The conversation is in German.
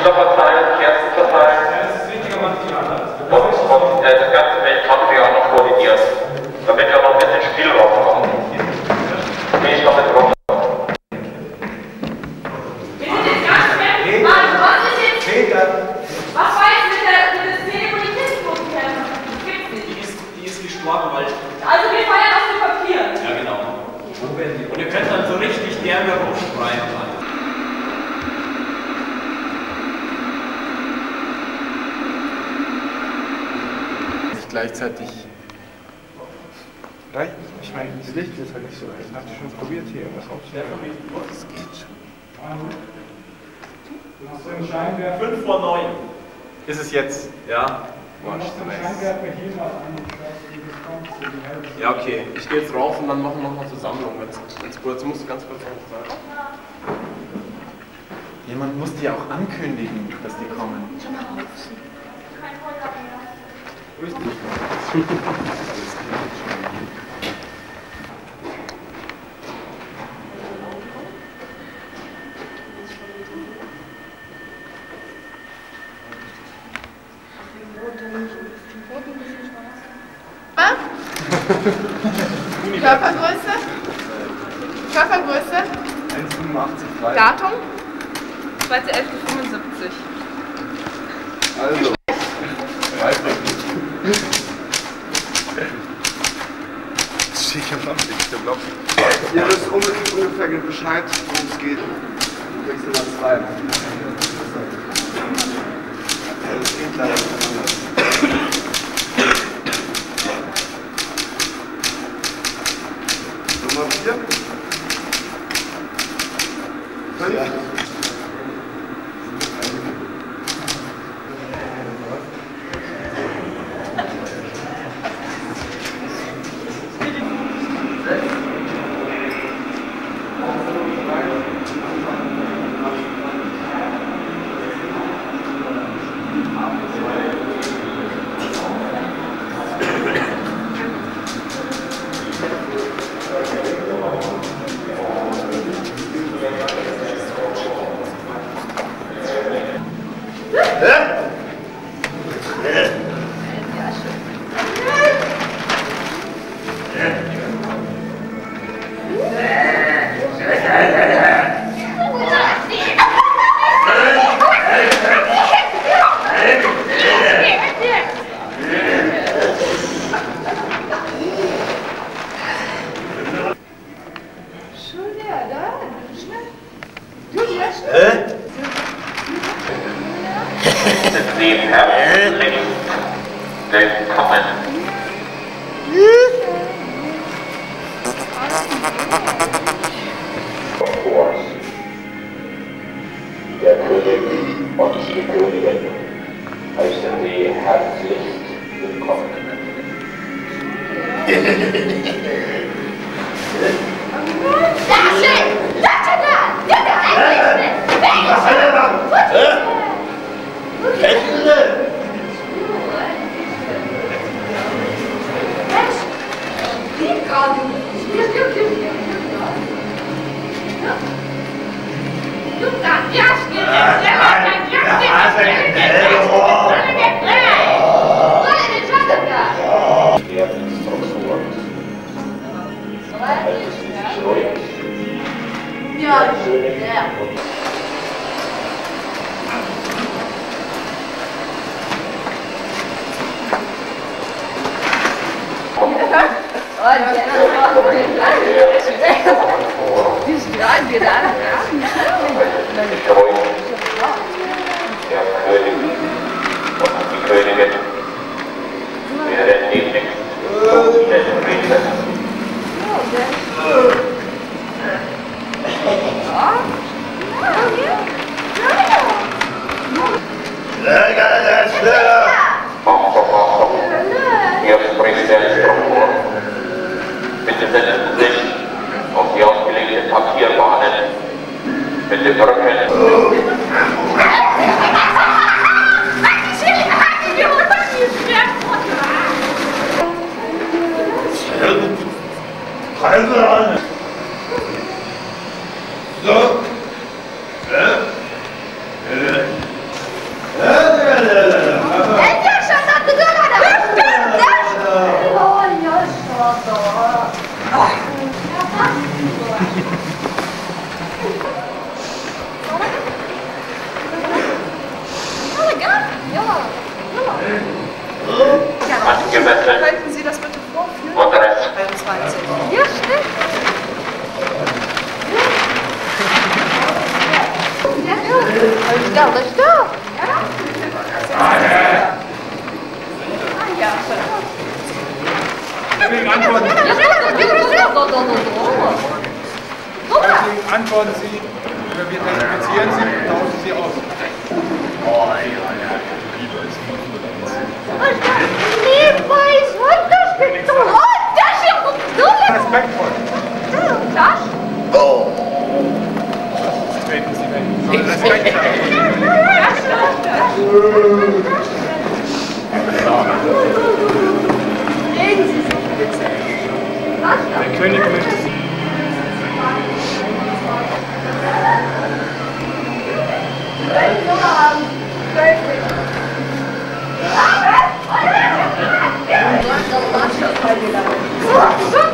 Lichter verteilen, Kerzen verteilen. Und, und äh, das ganze Feld haben wir auch noch koordiniert. Damit wir noch ein bisschen Spielraum haben. Gehe ich noch mit runter. Wir sind jetzt ganz schwer. Mann, was ist jetzt? Was war jetzt mit der, mit der Szene, wo die Kistenboten kämpfen? Das gibt's nicht. Die ist, die ist gestorben, weil. Also wir feiern aus dem Papier. Ja, genau. Und ihr könnt dann so richtig derbe rumschreien. nicht gleichzeitig. Reicht? Ich meine, das Licht ist halt nicht so. Ich habe schon probiert, hier irgendwas aufzunehmen. Das geht schon. Hast du einen Scheinwerfer? 5 vor 9. Ist es jetzt? Ja. Boah. Ja, okay. Ich gehe jetzt rauf und dann machen wir noch eine Zusammenlung. Ganz kurz. Musst du ganz kurz was sagen. Jemand muss die auch ankündigen, dass die kommen. Grüß dich. Körpergröße? Körpergröße? 1,85 breit. Datum? 2.11.75. Also. Weiß Sicher ich glaube. Ihr wisst ungefähr, ungefähr Bescheid, worum es geht. Wechsel mal zwei. Das geht leider nicht anders. Nummer vier. Fünf. Deswegen antworten Sie, wir identifizieren Sie, tauschen Sie aus. Levi's, what the Oh, das ist ja Respektvoll. Das? Treten Sie weg. Respekt haben. Der König möchte Thank you. Um,